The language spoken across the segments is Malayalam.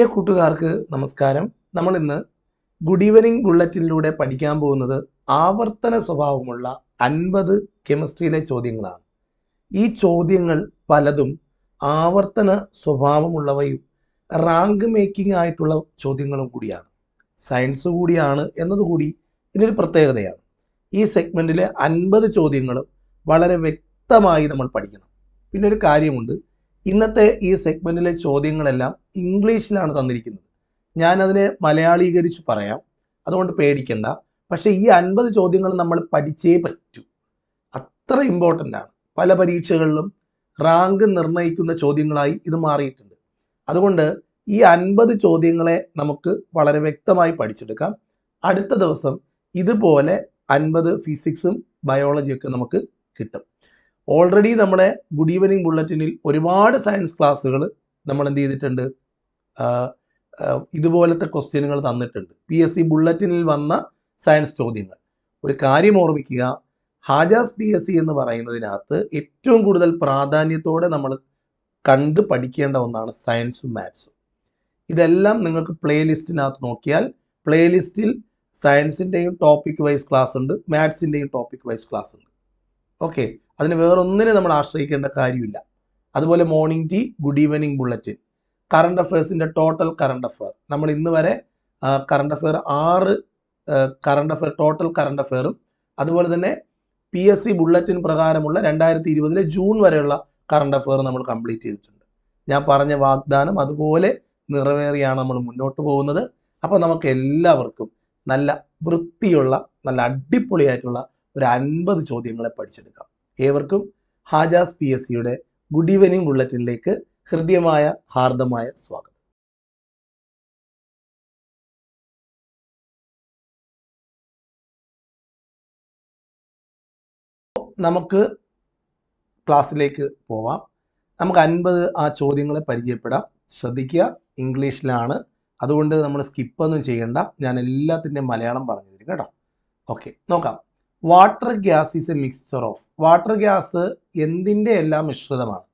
പ്രിയ കൂട്ടുകാർക്ക് നമസ്കാരം. നമ്മൾ ഇന്ന് ഗുഡ് ഈവനിങ് ബുള്ളറ്റിനിലൂടെ പഠിക്കാൻ പോകുന്നത് ആവർത്തന സ്വഭാവമുള്ള അൻപത് കെമിസ്ട്രിയിലെ ചോദ്യങ്ങളാണ്. ഈ ചോദ്യങ്ങൾ പലതും ആവർത്തന സ്വഭാവമുള്ളവയും റാങ്ക് മേക്കിംഗ് ആയിട്ടുള്ള ചോദ്യങ്ങളും കൂടിയാണ്. സയൻസ് കൂടിയാണ് എന്നതുകൂടി ഇതിനൊരു പ്രത്യേകതയാണ്. ഈ സെഗ്മെന്റിലെ അൻപത് ചോദ്യങ്ങളും വളരെ വ്യക്തമായി നമ്മൾ പഠിക്കണം. പിന്നെ ഒരു കാര്യമുണ്ട്. ഇന്നത്തെ ഈ സെഗ്മെന്റിലെ ചോദ്യങ്ങളെല്ലാം ഇംഗ്ലീഷിലാണ് തന്നിരിക്കുന്നത്. ഞാനതിനെ മലയാളീകരിച്ച് പറയാം. അതുകൊണ്ട് പേടിക്കണ്ട. പക്ഷേ ഈ അൻപത് ചോദ്യങ്ങൾ നമ്മൾ പഠിച്ചേ പറ്റൂ. അത്ര ഇമ്പോർട്ടന്റ് ആണ്. പല പരീക്ഷകളിലും റാങ്ക് നിർണയിക്കുന്ന ചോദ്യങ്ങളായി ഇത് മാറിയിട്ടുണ്ട്. അതുകൊണ്ട് ഈ അൻപത് ചോദ്യങ്ങളെ നമുക്ക് വളരെ വ്യക്തമായി പഠിച്ചെടുക്കാം. അടുത്ത ദിവസം ഇതുപോലെ അൻപത് ഫിസിക്സും ബയോളജിയൊക്കെ നമുക്ക് കിട്ടും. ഓൾറെഡി നമ്മുടെ ഗുഡ് ഈവനിങ് ബുള്ളറ്റിനിൽ ഒരുപാട് സയൻസ് ക്ലാസ്സുകൾ നമ്മൾ എന്ത് ചെയ്തിട്ടുണ്ട്? ഇതുപോലത്തെ ക്വസ്റ്റ്യനുകൾ തന്നിട്ടുണ്ട്. പി എസ് സി ബുള്ളറ്റിനിൽ വന്ന സയൻസ് ചോദ്യങ്ങൾ. ഒരു കാര്യം ഓർമ്മിക്കുക ഹാജാസ് പി എസ് സി എന്ന് പറയുന്നതിനകത്ത് ഏറ്റവും കൂടുതൽ പ്രാധാന്യത്തോടെ നമ്മൾ കണ്ട് പഠിക്കേണ്ട ഒന്നാണ് സയൻസും മാത്സും ഇതെല്ലാം നിങ്ങൾക്ക് പ്ലേലിസ്റ്റിനകത്ത് നോക്കിയാൽ പ്ലേലിസ്റ്റിൽ സയൻസിന്റെയും ടോപ്പിക് വൈസ് ക്ലാസ് ഉണ്ട് മാത്സിന്റെയും ടോപ്പിക് വൈസ് ക്ലാസ് ഉണ്ട്. ഓക്കെ. അതിന് വേറൊന്നിനെ നമ്മൾ ആശ്രയിക്കേണ്ട കാര്യമില്ല. അതുപോലെ morning tea good evening bulletin current അഫയേഴ്സിന്റെ total current affair നമ്മൾ ഇന്ന് വരെ കറണ്ട് അഫയർ ആറ് കറണ്ട് അഫയർ ടോട്ടൽ കറണ്ട് അഫയറും അതുപോലെ തന്നെ പി എസ് സി ബുള്ളറ്റിൻ പ്രകാരമുള്ള രണ്ടായിരത്തി ഇരുപതിലെ ജൂൺ വരെയുള്ള കറണ്ട് അഫയർ നമ്മൾ കംപ്ലീറ്റ് ചെയ്തിട്ടുണ്ട്. ഞാൻ പറഞ്ഞ വാഗ്ദാനം അതുപോലെ നിറവേറിയാണ് നമ്മൾ മുന്നോട്ട് പോകുന്നത്. അപ്പോൾ നമുക്ക് എല്ലാവർക്കും നല്ല വൃത്തിയുള്ള നല്ല അടിപൊളിയായിട്ടുള്ള ഒരു അൻപത് ചോദ്യങ്ങളെ പഠിച്ചെടുക്കാം. ഏവർക്കും ഹാജാസ് പി എസ് സിയുടെ ഗുഡ് ഈവനിങ് ബുള്ളറ്റിനിലേക്ക് ഹൃദ്യമായ ഹാർദമായ സ്വാഗതം. നമുക്ക് ക്ലാസ്സിലേക്ക് പോവാം. നമുക്ക് അൻപത് ആ ചോദ്യങ്ങളെ പരിചയപ്പെടാം. ശ്രദ്ധിക്കുക ഇംഗ്ലീഷിലാണ്. അതുകൊണ്ട് നമ്മൾ സ്കിപ്പൊന്നും ചെയ്യണ്ട. ഞാൻ എല്ലാത്തിന്റെയും മലയാളം പറഞ്ഞു തരും കേട്ടോ. ഓക്കെ നോക്കാം. Water gas is a mixture of water gas എന്തിന്റെ എല്ലാം മിശ്രിതമാണ്?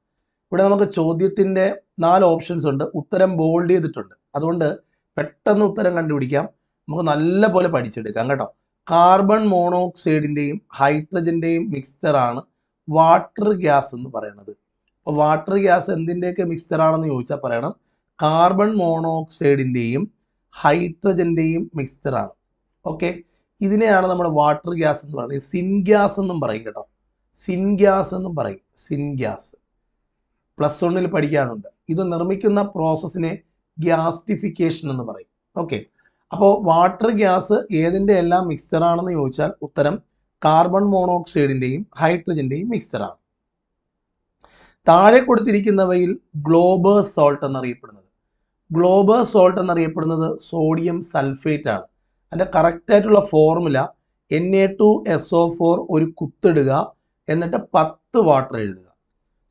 ഇവിടെ നമുക്ക് ചോദ്യത്തിന്റെ നാല് ഓപ്ഷൻസ് ഉണ്ട്. ഉത്തരം ബോൾഡ് ചെയ്തിട്ടുണ്ട്. അതുകൊണ്ട് പെട്ടെന്ന് ഉത്തരം കണ്ടുപിടിക്കാം. നമുക്ക് നല്ല പോലെ പഠിച്ചെടുക്കാം കേട്ടോ. കാർബൺ മോണോക്സൈഡിന്റെയും ഹൈഡ്രജന്റെയും മിക്സ്ചറാണ് വാട്ടർ ഗ്യാസ് എന്ന് പറയുന്നത്. അപ്പോൾ വാട്ടർ ഗ്യാസ് എന്തിന്റെയൊക്കെ മിക്സ്ചറാണെന്ന് ചോദിച്ചാൽ പറയണം. കാർബൺ മോണോക്സൈഡിന്റെയും ഹൈഡ്രജന്റെയും മിക്സ്ചറാണ് ഓക്കെ ഇതിനെയാണ് നമ്മൾ വാട്ടർ ഗ്യാസ് എന്ന് പറയുന്നത്. സിൻ ഗ്യാസ് എന്നും പറയും കേട്ടോ. സിൻ ഗ്യാസ് എന്നും പറയും. സിൻ ഗ്യാസ് പ്ലസ് വണ്ണിൽ പഠിക്കാനുണ്ട്. ഇത് നിർമ്മിക്കുന്ന പ്രോസസ്സിനെ ഗ്യാസ്റ്റിഫിക്കേഷൻ എന്ന് പറയും. ഓക്കെ അപ്പോൾ വാട്ടർ ഗ്യാസ് ഏതിന്റെ എല്ലാം മിക്സ്ചറാണെന്ന് ചോദിച്ചാൽ ഉത്തരം കാർബൺ മോണോക്സൈഡിന്റെയും ഹൈഡ്രജന്റെയും മിക്സ്ചറാണ് താഴെ കൊടുത്തിരിക്കുന്നവയിൽ ഗ്ലോബർ സോൾട്ട് എന്നറിയപ്പെടുന്നത്. ഗ്ലോബർ സോൾട്ട് എന്നറിയപ്പെടുന്നത് സോഡിയം സൾഫേറ്റ് ആണ്. അതിന്റെ കറക്റ്റായിട്ടുള്ള formula N A two S O four ഒരു കുത്തിടുക എന്നിട്ട് പത്ത് വാട്ടർ എഴുതുക.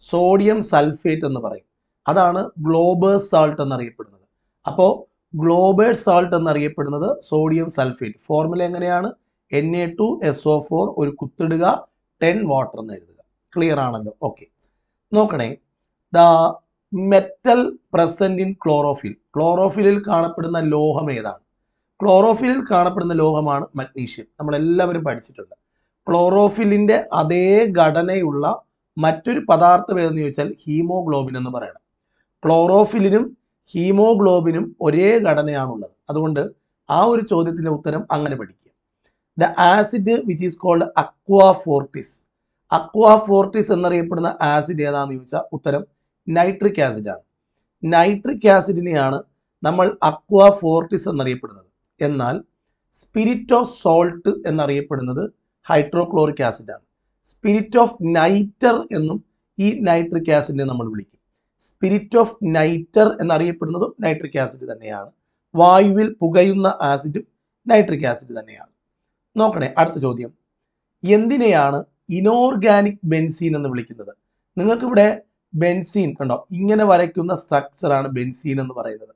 സോഡിയം സൾഫേറ്റ് എന്ന് പറയും. അതാണ് ഗ്ലോബേഴ്സ് സാൾട്ട് എന്നറിയപ്പെടുന്നത്. അപ്പോൾ ഗ്ലോബേഴ്സ് സാൾട്ട് എന്നറിയപ്പെടുന്നത് സോഡിയം സൾഫേറ്റ് ഫോർമുല എങ്ങനെയാണ്? N A two S O four ഒരു കുത്തിടുക ടെൻ വാട്ടർ എന്ന് എഴുതുക. ക്ലിയർ ആണല്ലോ? ഓക്കെ നോക്കണേ. The metal present in chlorophyll ക്ലോറോഫിലിൽ കാണപ്പെടുന്ന ലോഹം ഏതാണ്? ക്ലോറോഫിലിൽ കാണപ്പെടുന്ന ലോഹമാണ് മഗ്നീഷ്യം. നമ്മളെല്ലാവരും പഠിച്ചിട്ടുണ്ട്. ക്ലോറോഫിലിന്റെ അതേ ഘടനയുള്ള മറ്റൊരു പദാർത്ഥം ഏതെന്ന് ചോദിച്ചാൽ ഹീമോഗ്ലോബിൻ എന്ന് പറയണം. ക്ലോറോഫിലിനും ഹീമോഗ്ലോബിനും ഒരേ ഘടനയാണുള്ളത്. അതുകൊണ്ട് ആ ഒരു ചോദ്യത്തിന്റെ ഉത്തരം അങ്ങനെ പഠിക്കുക the acid which is called aqua fortis aqua fortis എന്നറിയപ്പെടുന്ന ആസിഡ് ഏതാണെന്ന് ചോദിച്ചാൽ ഉത്തരം നൈട്രിക് ആസിഡാണ് നൈട്രിക് ആസിഡിനെയാണ് നമ്മൾ അക്വാ ഫോർട്ടിസ് എന്നറിയപ്പെടുന്നത്. എന്നാൽ സ്പിരിറ്റ് ഓഫ് സോൾട്ട് എന്നറിയപ്പെടുന്നത് ഹൈഡ്രോക്ലോറിക് ആസിഡ് ആണ് സ്പിരിറ്റ് ഓഫ് നൈറ്റർ എന്നും ഈ നൈട്രിക് ആസിഡിനെ നമ്മൾ വിളിക്കും. സ്പിരിറ്റ് ഓഫ് നൈറ്റർ എന്നറിയപ്പെടുന്നതും നൈട്രിക് ആസിഡ് തന്നെയാണ്. വായുവിൽ പുകയുന്ന ആസിഡും നൈട്രിക് ആസിഡ് തന്നെയാണ്. നോക്കണേ അടുത്ത ചോദ്യം. എന്തിനെയാണ് ഇനോർഗാനിക് ബെൻസീൻ എന്ന് വിളിക്കുന്നത്? നിങ്ങൾക്കിവിടെ ബെൻസീൻ കണ്ടോ? ഇങ്ങനെ വരയ്ക്കുന്ന സ്ട്രക്ചറാണ് ബെൻസീൻ എന്ന് പറയുന്നത്.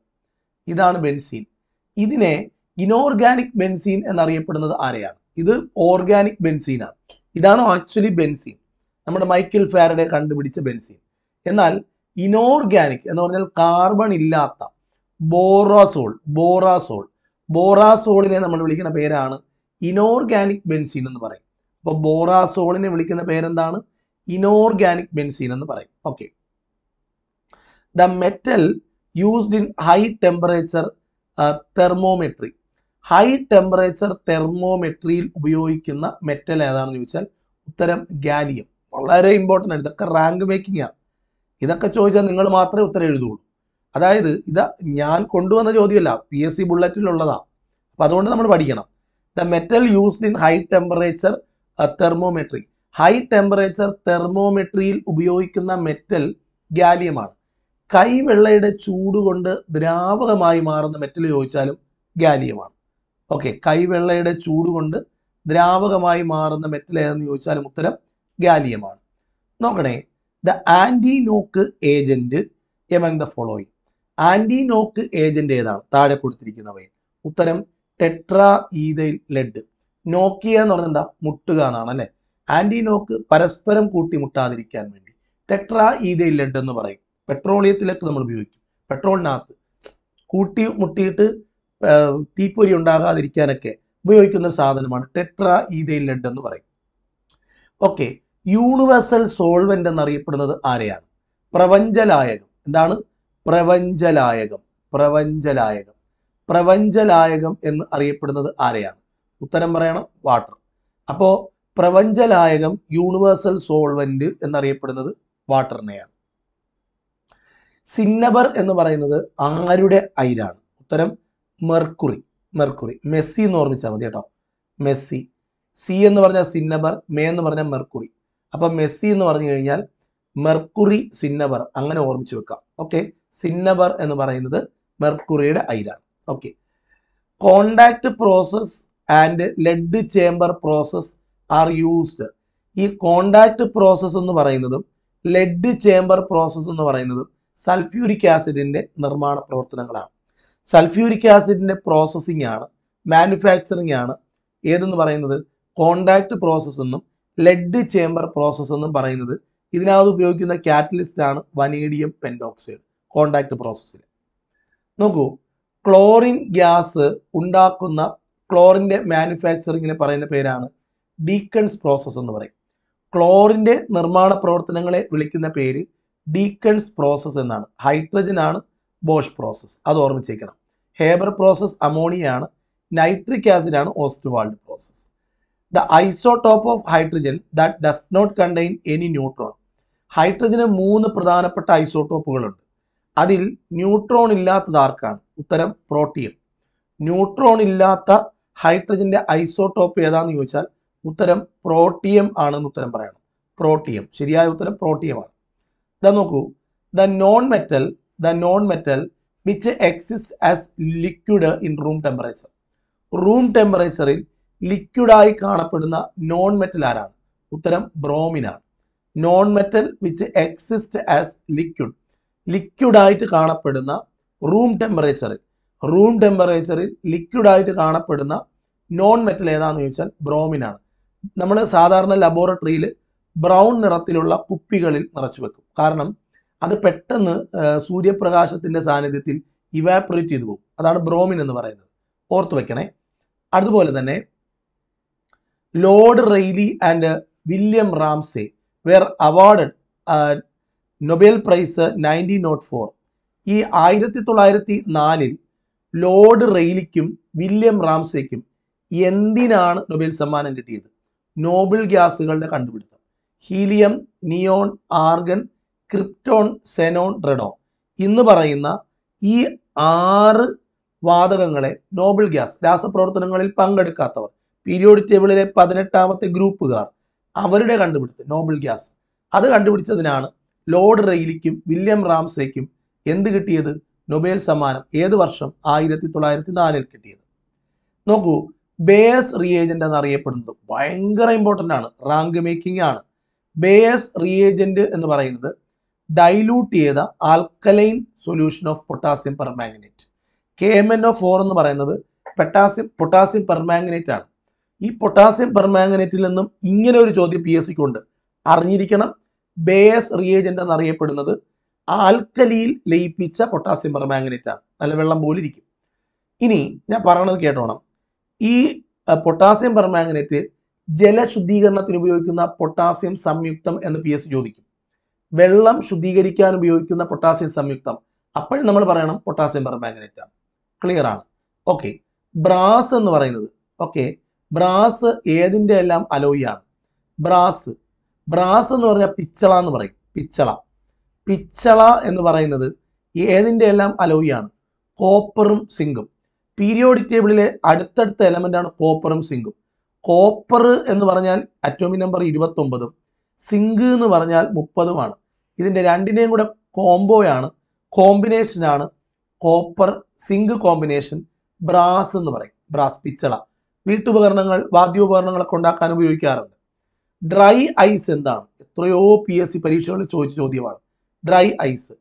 ഇതാണ് ബെൻസീൻ. ഇതിനെ ഇനോർഗാനിക് ബെൻസീൻ എന്നറിയപ്പെടുന്നത് ആരെയാണ്? ഇത് ഓർഗാനിക് ബെൻസീൻ ആണ്. ഇതാണ് ആക്ച്വലി ബെൻസീൻ നമ്മുടെ മൈക്കിൾ ഫാരഡെ കണ്ടുപിടിച്ച ബെൻസീൻ എന്നാൽ ഇനോർഗാനിക് എന്ന് പറഞ്ഞാൽ കാർബൺ ഇല്ലാത്ത ബോറാസോൾ ബോറാസോൾ. ബോറാസോളിനെ നമ്മൾ വിളിക്കുന്ന പേരാണ് ഇനോർഗാനിക് ബെൻസീൻ എന്ന് പറയും. അപ്പോൾ ബോറാസോളിനെ വിളിക്കുന്ന പേരെന്താണ്? ഇനോർഗാനിക് ബെൻസീൻ എന്ന് പറയും. Okay the metal used in high temperature thermometry high temperature തെർമോമെട്രിയിൽ ഉപയോഗിക്കുന്ന മെറ്റൽ ഏതാണെന്ന് ചോദിച്ചാൽ ഉത്തരം ഗാലിയം വളരെ ഇമ്പോർട്ടന്റ് ആണ്. ഇതൊക്കെ റാങ്ക് മേക്കിംഗ് ആണ്. ഇതൊക്കെ ചോദിച്ചാൽ നിങ്ങൾ മാത്രമേ ഉത്തരം എഴുതുള്ളൂ. അതായത് ഇത് ഞാൻ കൊണ്ടുവന്ന ചോദ്യമല്ല പി എസ് സി ബുള്ളറ്റിലുള്ളതാണ് അപ്പം അതുകൊണ്ട് നമ്മൾ പഠിക്കണം. The metal used in high temperature thermometry high temperature തെർമോമെട്രിയിൽ ഉപയോഗിക്കുന്ന മെറ്റൽ ഗാലിയമാണ് കൈവെള്ളയുടെ ചൂട് കൊണ്ട് ദ്രാവകമായി മാറുന്ന മെറ്റൽ ചോദിച്ചാലും ഗാലിയമാണ് ഓക്കെ കൈവെള്ളയുടെ ചൂട് കൊണ്ട് ദ്രാവകമായി മാറുന്ന മെറ്റൽ ഏതെന്ന് ചോദിച്ചാലും ഉത്തരം ഗാലിയമാണ് നോക്കണേ the anti knock agent among the following anti knock agent ഏതാണ്? താഴെ കൊടുത്തിരിക്കുന്നവയിൽ. ഉത്തരം ടെട്രാ ഈതയിൽ ലെഡ് നോക്കിയ എന്ന് പറഞ്ഞാൽ എന്താ? മുട്ടുക എന്നാണ് അല്ലെ? ആന്റി നോക്ക് പരസ്പരം കൂട്ടിമുട്ടാതിരിക്കാൻ വേണ്ടി. ടെട്രാ ഈതയിൽ ലെഡ് എന്ന് പറയും. പെട്രോളിയത്തിലൊക്കെ നമ്മൾ ഉപയോഗിക്കും. പെട്രോളിനകത്ത് കൂട്ടി മുട്ടിയിട്ട് തീപ്പൊരി ഉണ്ടാകാതിരിക്കാനൊക്കെ ഉപയോഗിക്കുന്ന ഒരു സാധനമാണ് ടെട്രാ ഈതൈൽ ലെഡ് എന്ന് പറയും. ഓക്കെ യൂണിവേഴ്സൽ സോൾവെന്റ് എന്നറിയപ്പെടുന്നത് ആരെയാണ്? പ്രപഞ്ചലായകം. എന്താണ്? പ്രപഞ്ചലായകം. പ്രപഞ്ചലായകം. പ്രപഞ്ചലായകം എന്ന് അറിയപ്പെടുന്നത് ആരെയാണ്? ഉത്തരം പറയണം വാട്ടർ. അപ്പോ പ്രപഞ്ചലായകം യൂണിവേഴ്സൽ സോൾവെന്റ് എന്നറിയപ്പെടുന്നത് വാട്ടറിനെയാണ്. സിന്നബർ എന്ന് പറയുന്നത് ആരുടെ അയിരാണ്? ഉത്തരം മെർക്കുറി മെർക്കുറി. മെസ്സി എന്ന് ഓർമ്മിച്ചാൽ മതി കേട്ടോ. മെസ്സി. സി എന്ന് പറഞ്ഞാൽ സിന്നബർ മേ എന്ന് പറഞ്ഞാൽ മെർക്കുറി. അപ്പൊ മെസ്സി എന്ന് പറഞ്ഞു കഴിഞ്ഞാൽ മെർക്കുറി സിന്നബർ. അങ്ങനെ ഓർമ്മിച്ചു വെക്കാം. ഓക്കെ? സിന്നബർ എന്ന് പറയുന്നത് മെർക്കുറിയുടെ അയിലാണ്. Okay. Contact process and lead chamber process are used. ഈ കോണ്ടാക്ട് പ്രോസസ് എന്ന് പറയുന്നതും ലെഡ് ചേംബർ പ്രോസസ് എന്ന് പറയുന്നതും സൾഫ്യൂരിക് ആസിഡിന്റെ നിർമ്മാണ പ്രവർത്തനങ്ങളാണ്. സൾഫ്യൂരിക് ആസിഡിന്റെ പ്രോസസ്സിംഗ് ആണ് മാനുഫാക്ചറിങ് ആണ്. ഏതെന്ന് പറയുന്നത്? കോണ്ടാക്ട് പ്രോസസ് എന്നും ലെഡ് ചേംബർ പ്രോസസ് എന്നും പറയുന്നത്. ഇതിനകത്ത് ഉപയോഗിക്കുന്ന കാറ്റലിസ്റ്റ് ആണ് വനേഡിയം പെൻഡോക്സൈഡ് കോണ്ടാക്ട് പ്രോസസ്സിൽ നോക്കൂ ക്ലോറിൻ ഗ്യാസ് ഉണ്ടാക്കുന്ന ക്ലോറിന്റെ മാനുഫാക്ചറിങ്ങിനെ പറയുന്ന പേരാണ് ഡീക്കൺസ് പ്രോസസ് എന്ന് പറയും. ക്ലോറിന്റെ നിർമ്മാണ പ്രവർത്തനങ്ങളെ വിളിക്കുന്ന പേര് ഡീക്കൺസ് പ്രോസസ് എന്നാണ്. ഹൈഡ്രജൻ ആണ് ബോഷ് പ്രോസസ് അത് ഓർമ്മിച്ചേക്കണം ഹേബർ പ്രോസസ് അമോണിയ ആണ്. നൈട്രിക് ആസിഡ് ആണ് Ostwald process the isotope of hydrogen that does not contain any neutron ഹൈഡ്രജന് മൂന്ന് പ്രധാനപ്പെട്ട ഐസോടോപ്പുകളുണ്ട് അതിൽ ന്യൂട്രോൺ ഇല്ലാത്തത് ആർക്കാണ്? ഉത്തരം പ്രോട്ടീൻ ന്യൂട്രോൺ ഇല്ലാത്ത ഹൈഡ്രജന്റെ ഐസോടോപ്പ് ഏതാന്ന് ചോദിച്ചാൽ ഉത്തരം പ്രോട്ടിയം ആണെന്ന് ഉത്തരം പറയണം. പ്രോട്ടിയം ശരിയായ ഉത്തരം പ്രോട്ടിയമാണ് ഇതാ നോക്കൂ. The non metal the non metal which exist as liquid in room temperature room ടെമ്പറേച്ചറിൽ ലിക്വിഡായി കാണപ്പെടുന്ന നോൺ മെറ്റൽ ആരാണ്? ഉത്തരം ബ്രോമിനാണ് non metal which exist as liquid ലിക്വിഡായിട്ട് കാണപ്പെടുന്ന റൂം ടെമ്പറേച്ചറിൽ റൂം ടെമ്പറേച്ചറിൽ ലിക്വിഡായിട്ട് കാണപ്പെടുന്ന നോൺ മെറ്റൽ ഏതാന്ന് ചോദിച്ചാൽ ബ്രോമിനാണ് നമ്മൾ സാധാരണ ലബോറട്ടറിയിൽ ബ്രൗൺ നിറത്തിലുള്ള കുപ്പികളിൽ നിറച്ചു വെക്കും. കാരണം അത് പെട്ടെന്ന് സൂര്യപ്രകാശത്തിന്റെ സാന്നിധ്യത്തിൽ ഇവാപ്രേറ്റ് ചെയ്തു പോകും. അതാണ് ബ്രോമിൻ എന്ന് പറയുന്നത്. ഓർത്തു വെക്കണേ. അതുപോലെ തന്നെ Lord Rayleigh and William Ramsay were awarded Nobel prize nineteen nought four ഈ ആയിരത്തി തൊള്ളായിരത്തി നാലിൽ ലോർഡ് റെയ്ലിക്കും വില്യം റാംസേക്കും എന്തിനാണ് നൊബേൽ സമ്മാനം കിട്ടിയത്? നോബിൾ ഗ്യാസുകളുടെ കണ്ടുപിടുത്തം. Helium neon argon krypton xenon radon എന്ന് പറയുന്ന ഈ ആറ് വാതകങ്ങളെ നോബിൾ ഗ്യാസ് രാസപ്രവർത്തനങ്ങളിൽ പങ്കെടുക്കാത്തവർ പീരിയോഡിക് ടേബിളിലെ പതിനെട്ടാമത്തെ ഗ്രൂപ്പുകാർ അവരുടെ കണ്ടുപിടുത്തം നോബിൾ ഗ്യാസ്. അത് കണ്ടുപിടിച്ചതിനാണ് ലോർഡ് റെയിലിക്കും വില്യം റാംസേക്കും എന്ത് കിട്ടിയത്? നൊബേൽ സമ്മാനം. ഏത് വർഷം? ആയിരത്തി തൊള്ളായിരത്തി നാലിൽ കിട്ടിയത്. നോക്കൂ ബേസ് റിയേജന്റ് എന്നറിയപ്പെടുന്നത് ഭയങ്കര ഇമ്പോർട്ടന്റ് ആണ്. റാങ്ക് മേക്കിംഗ് ആണ്. ബേസ് റിയേജന്റ് എന്ന് പറയുന്നത് ഡൈലൂട്ട് ചെയ്ത alkaline solution of potassium permanganate K M N O four എന്ന് പറയുന്നത് പൊട്ടാസ്യം പൊട്ടാസ്യം പെർമാംഗനേറ്റ് ആണ്. ഈ പൊട്ടാസ്യം പെർമാംഗനേറ്റിൽ നിന്നും ഇങ്ങനെ ഒരു ചോദ്യം പി എസ് സിക്ക് ഉണ്ട്. അറിഞ്ഞിരിക്കണം. ബേസ് റിയേജന്റ് എന്നറിയപ്പെടുന്നത് ആൽക്കലിയിൽ ലയിപ്പിച്ച പൊട്ടാസ്യം പെർമാംഗനേറ്റ് ആണ്. നല്ല വെള്ളം പോലെ ഇരിക്കും. ഇനി ഞാൻ പറയണത് കേട്ടോണം. ഈ പൊട്ടാസ്യം പെർമാംഗനേറ്റ് ജലശുദ്ധീകരണത്തിന് ഉപയോഗിക്കുന്ന പൊട്ടാസ്യം സംയുക്തം എന്ന് പി എസ് ചോദിക്കും. വെള്ളം ശുദ്ധീകരിക്കാൻ ഉപയോഗിക്കുന്ന പൊട്ടാസ്യം സംയുക്തം. അപ്പോഴും നമ്മൾ പറയണം പൊട്ടാസ്യം പെർമാംഗനേറ്റ് ആണ്. ക്ലിയർ ആണ്. ഓക്കെ ബ്രാസ് എന്ന് പറയുന്നത്. ഓക്കെ ബ്രാസ് ഏതിന്റെ എല്ലാം അലോയിയാണ് ബ്രാസ് ബ്രാസ് എന്ന് പറഞ്ഞാൽ പിച്ചള എന്ന് പറയും. പിച്ചള. പിച്ചള എന്ന് പറയുന്നത് ഏതിന്റെ എല്ലാം അലോയിയാണ് കോപ്പറും സിങ്കും പീരിയോഡിക് ടേബിളിലെ അടുത്തടുത്ത എലമെന്റ് ആണ് കോപ്പറും സിങ്കും കോപ്പർ എന്ന് പറഞ്ഞാൽ അറ്റോമിക് നമ്പർ ഇരുപത്തൊമ്പതും. സിങ്ക് എന്ന് പറഞ്ഞാൽ മുപ്പതുമാണ്. ഇതിന്റെ രണ്ടിനെയും കൂടെ കോംബോയാണ് കോമ്പിനേഷനാണ് കോപ്പർ സിങ്ക് കോമ്പിനേഷൻ ബ്രാസ് എന്ന് പറയും. ബ്രാസ് പിച്ചള. വീട്ടുപകരണങ്ങൾ വാദ്യോപകരണങ്ങളൊക്കെ ഉണ്ടാക്കാൻ ഉപയോഗിക്കാറുണ്ട്. ഡ്രൈ ഐസ് എന്താണ്? എത്രയോ പി എസ് സി പരീക്ഷകളിൽ ചോദിച്ച ചോദ്യമാണ്. ഡ്രൈ ഐസ്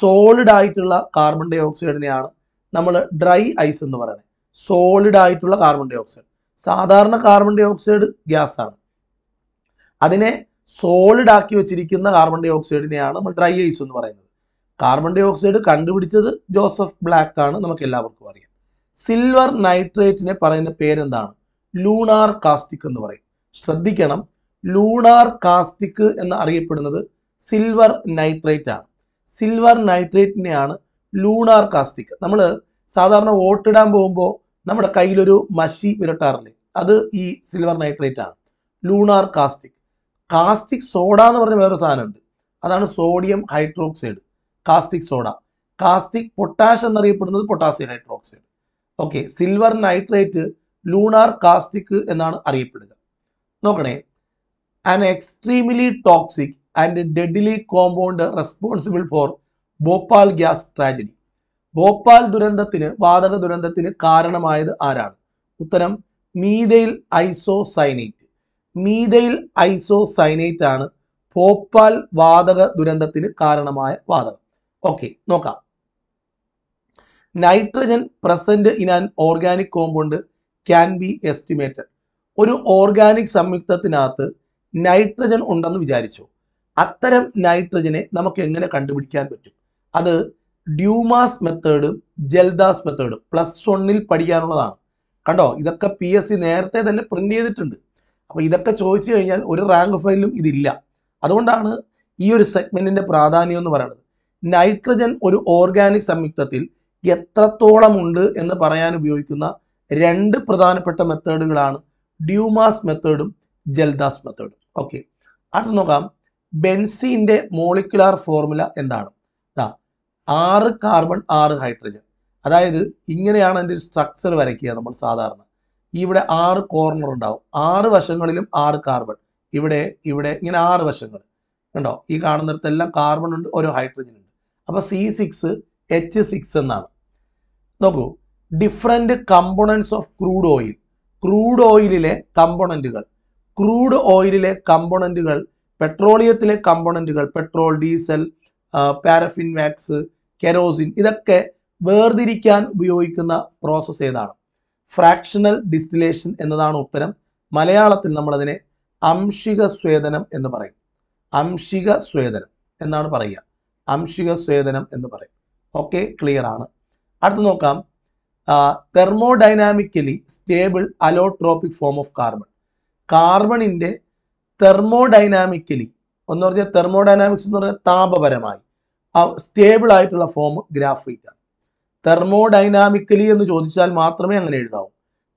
സോളിഡ് ആയിട്ടുള്ള കാർബൺ ഡൈ ഓക്സൈഡിനെയാണ് നമ്മൾ ഡ്രൈ ഐസ് എന്ന് പറയുന്നത്. സോളിഡ് ആയിട്ടുള്ള കാർബൺ ഡൈ ഓക്സൈഡ് സാധാരണ കാർബൺ ഡൈ ഓക്സൈഡ് ഗ്യാസ് ആണ് അതിനെ സോളിഡ് ആക്കി വെച്ചിരിക്കുന്ന കാർബൺ ഡൈ ഓക്സൈഡിനെയാണ് നമ്മൾ ഡ്രൈ ഐസ് എന്ന് പറയുന്നത്. കാർബൺ ഡൈ ഓക്സൈഡ് കണ്ടുപിടിച്ചത് ജോസഫ് ബ്ലാക്ക് ആണ്. നമുക്ക് എല്ലാവർക്കും അറിയാം. സിൽവർ നൈട്രേറ്റിനെ പറയുന്ന പേരെന്താണ്? ലൂണാർ കാസ്റ്റിക് എന്ന് പറയും. ശ്രദ്ധിക്കണം. ലൂണാർ കാസ്റ്റിക് എന്ന് അറിയപ്പെടുന്നത് സിൽവർ നൈട്രേറ്റ് ആണ്. സിൽവർ നൈട്രേറ്റിനെയാണ് ലൂണാർ കാസ്റ്റിക് നമ്മൾ സാധാരണ വോട്ടിടാൻ പോകുമ്പോൾ നമ്മുടെ കയ്യിലൊരു മഷി വിരട്ടാറില്ലേ? അത് ഈ സിൽവർ നൈട്രേറ്റ് ആണ്. ലൂണാർ കാസ്റ്റിക് കാസ്റ്റിക് സോഡ എന്ന് പറഞ്ഞ വേറൊരു സാധനമുണ്ട്. അതാണ് sodium hydroxide. Caustic soda. Caustic potash എന്നറിയപ്പെടുന്നത് potassium hydroxide. Okay silver nitrate lunar caustic എന്നാണ് അറിയപ്പെടുക. നോക്കണേ. An extremely toxic and deadly compound responsible for Bhopal gas tragedy Bhopal ദുരന്തത്തിന് വാതക ദുരന്തത്തിന് കാരണമായത് ആരാണ്? ഉത്തരം മീതയിൽ ഐസോസൈനേറ്റ് മീതൈൽ ഐസോസൈനേറ്റ് ആണ് ഭോപ്പാൽ വാതക ദുരന്തത്തിന് കാരണമായ വാതകം. ഓക്കെ നോക്കാം. Nitrogen present in an organic compound can be estimated ഒരു ഓർഗാനിക് സംയുക്തത്തിനകത്ത് നൈട്രജൻ ഉണ്ടെന്ന് വിചാരിച്ചു. അത്തരം നൈട്രജനെ നമുക്ക് എങ്ങനെ കണ്ടുപിടിക്കാൻ പറ്റും? അത് ഡ്യൂമാസ് മെത്തേഡും ജൽദാസ് മെത്തേഡും പ്ലസ് വണ്ണിൽ പഠിക്കാനുള്ളതാണ്. കണ്ടോ? ഇതൊക്കെ പി നേരത്തെ തന്നെ പ്രിന്റ് ചെയ്തിട്ടുണ്ട്. അപ്പൊ ഇതൊക്കെ ചോദിച്ചു കഴിഞ്ഞാൽ ഒരു റാങ്ക് ഫയലിലും ഇതില്ല. അതുകൊണ്ടാണ് ഈ ഒരു സെഗ്മെന്റിന്റെ പ്രാധാന്യം എന്ന് പറയുന്നത്. നൈട്രജൻ ഒരു ഓർഗാനിക് സംയുക്തത്തിൽ എത്രത്തോളം ഉണ്ട് എന്ന് പറയാൻ ഉപയോഗിക്കുന്ന രണ്ട് പ്രധാനപ്പെട്ട മെത്തേഡുകളാണ് ഡ്യൂമാസ് മെത്തേഡും ജൽദാസ് മെത്തേഡും ഓക്കെ അടുത്ത് നോക്കാം. ബെൻസീന്റെ മോളിക്കുലാർ ഫോർമുല എന്താണ്? ആറ് കാർബൺ ആറ് ഹൈഡ്രജൻ അതായത് ഇങ്ങനെയാണ് അതിന്റെ സ്ട്രക്ചർ വരയ്ക്കുക നമ്മൾ സാധാരണ. ഇവിടെ ആറ് കോർണർ ഉണ്ടാവും. ആറ് വശങ്ങളിലും ആറ് കാർബൺ ഇവിടെ ഇവിടെ ഇങ്ങനെ ആറ് വശങ്ങൾ. കണ്ടോ? ഈ കാണുന്നിടത്തെല്ലാം കാർബൺ ഉണ്ട് ഓരോ ഹൈഡ്രജൻ ഉണ്ട്. അപ്പൊ സി സിക്സ് എച്ച് സിക്സ് എന്നാണ്. നോക്കൂ different components of crude oil crude ഓയിലിലെ കമ്പോണന്റുകൾ ക്രൂഡ് ഓയിലിലെ കമ്പോണന്റുകൾ പെട്രോളിയത്തിലെ കമ്പോണന്റുകൾ petrol diesel paraffin wax kerosene ഇതൊക്കെ വേർതിരിക്കാൻ ഉപയോഗിക്കുന്ന പ്രോസസ്സ് ഏതാണ്? ഫ്രാക്ഷണൽ ഡിസ്റ്റിലേഷൻ എന്നതാണ് ഉത്തരം. മലയാളത്തിൽ നമ്മൾ അതിനെ അംശിക സ്വേദനം എന്ന് പറയും. അംശിക സ്വേദനം എന്നാണ് പറയുക. അംശിക സ്വേദനം എന്ന് പറയും. ഓക്കെ ക്ലിയർ ആണ്. അടുത്ത് നോക്കാം. Thermodynamically stable allotropic form of carbon കാർബണിന്റെ thermodynamically എന്ന് പറഞ്ഞാൽ തെർമോഡൈനാമിക്സ് എന്ന് പറഞ്ഞാൽ താപപരമായി സ്റ്റേബിൾ ആയിട്ടുള്ള ഫോം ഗ്രാഫൈറ്റ് തെർമോഡൈനാമിക്കലി എന്ന് ചോദിച്ചാൽ മാത്രമേ അങ്ങനെ എഴുതാവൂ.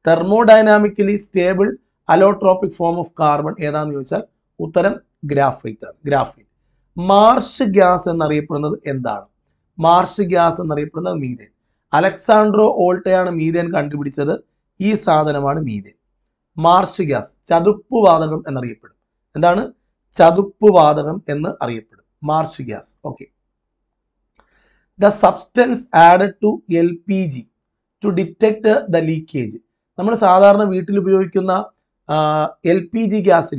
Thermodynamically stable allotropic form of carbon ഏതാന്ന് ചോദിച്ചാൽ ഉത്തരം ഗ്രാഫൈറ്റ് ആണ് ഗ്രാഫൈറ്റ് മാർഷ് ഗ്യാസ് എന്നറിയപ്പെടുന്നത് എന്താണ്? മാർഷ് ഗ്യാസ് എന്നറിയപ്പെടുന്നത് മീതേൻ അലക്സാണ്ട്രോ ഓൾട്ടയാണ് മീതേൻ കണ്ടുപിടിച്ചത്. ഈ സാധനമാണ് മീതേൻ മാർഷ് ഗ്യാസ് ചതുപ്പ് വാതകം എന്നറിയപ്പെടും. എന്താണ്? ചതുപ്പ് വാതകം എന്ന് അറിയപ്പെടും. Marsh gas okay the substance added to L P G to detect the leakage നമ്മൾ സാധാരണ വീട്ടിൽ ഉപയോഗിക്കുന്ന എൽ പി ജി ഗ്യാസ്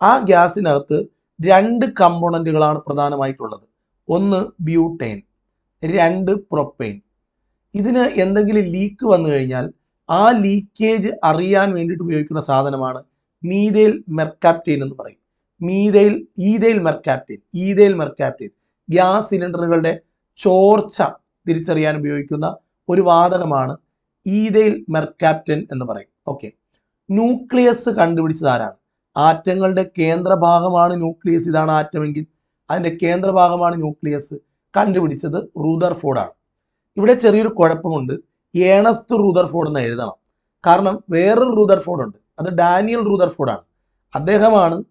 ആ, ഗ്യാസിനകത്ത് രണ്ട് കമ്പോണന്റുകളാണ് പ്രധാനമായിട്ടുള്ളത്. ഒന്ന് ബ്യൂട്ടൈൻ രണ്ട് പ്രൊപ്പൈൻ. ഇതിന് എന്തെങ്കിലും ലീക്ക് വന്നു കഴിഞ്ഞാൽ ആ ലീക്കേജ് അറിയാൻ വേണ്ടിയിട്ട് ഉപയോഗിക്കുന്ന സാധനമാണ് മീതേൽ മെർക്കാപ്റ്റൈൻ എന്ന് പറയും. Methyl ethyl mercaptan ethyl mercaptan. Gas സിലിണ്ടറുകളുടെ ചോർച്ച തിരിച്ചറിയാൻ ഉപയോഗിക്കുന്ന ഒരു വാതകമാണ് ഈതയിൽ മെർക്കാപ്റ്റൻ എന്ന് പറയും. ഓക്കെ ന്യൂക്ലിയസ് കണ്ടുപിടിച്ചത് ആരാണ്? ആറ്റങ്ങളുടെ കേന്ദ്രഭാഗമാണ് ന്യൂക്ലിയസ്. ഇതാണ് ആറ്റമെങ്കിൽ അതിന്റെ കേന്ദ്രഭാഗമാണ് ന്യൂക്ലിയസ്. കണ്ടുപിടിച്ചത് റൂദർഫോർഡാണ് ഇവിടെ ചെറിയൊരു കുഴപ്പമുണ്ട്. ഏണസ്റ്റ് റൂദർഫോർഡ് എന്ന് എഴുതണം. കാരണം വേറൊരു റൂദർഫോർഡ് ഉണ്ട് അത് ഡാനിയൽ റൂദർഫോർഡാണ് അദ്ദേഹമാണ്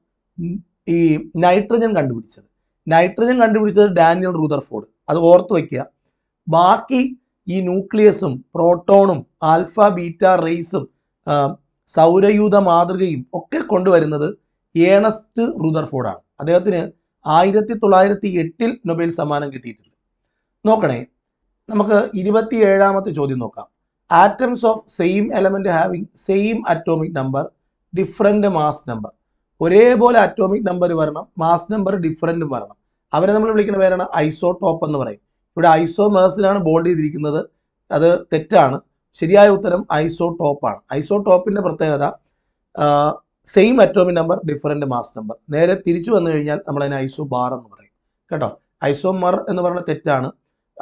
ഈ നൈട്രജൻ കണ്ടുപിടിച്ചത്. നൈട്രജൻ കണ്ടുപിടിച്ചത് ഡാനിയൽ റൂദർഫോർഡ് അത് ഓർത്ത് വയ്ക്കുക ബാക്കി ഈ ന്യൂക്ലിയസും പ്രോട്ടോണും ആൽഫ ബീറ്റ റേസും സൗരയൂഥ മാതൃകയും ഒക്കെ കൊണ്ടുവരുന്നത് ഏണസ്റ്റ് റുദർഫോർഡാണ്. അദ്ദേഹത്തിന് ആയിരത്തി തൊള്ളായിരത്തി എട്ടിൽ നൊബേൽ സമ്മാനം കിട്ടിയിട്ടുണ്ട്. നോക്കണേ നമുക്ക് ഇരുപത്തി ഏഴാമത്തെ ചോദ്യം നോക്കാം. Atoms of same element having same atomic number different mass number ഒരേപോലെ അറ്റോമിക് നമ്പർ വരണം മാസ് നമ്പർ ഡിഫറെന്റും വരണം. അവരെ നമ്മൾ വിളിക്കുന്ന പേരാണ് ഐസോടോപ്പ് എന്ന് പറയും. ഇവിടെ ഐസോമേഴ്സിലാണ് ബോൾഡ് ചെയ്തിരിക്കുന്നത്. അത് തെറ്റാണ്. ശരിയായ ഉത്തരം ഐസോടോപ്പാണ് ഐസോടോപ്പിന്റെ പ്രത്യേകത same atomic number different mass number നേരെ തിരിച്ചു വന്നു കഴിഞ്ഞാൽ നമ്മൾ അതിനെ ഐസോ ബാർ എന്ന് പറയും. കേട്ടോ? ഐസോമർ എന്ന് പറയുന്നത് തെറ്റാണ്.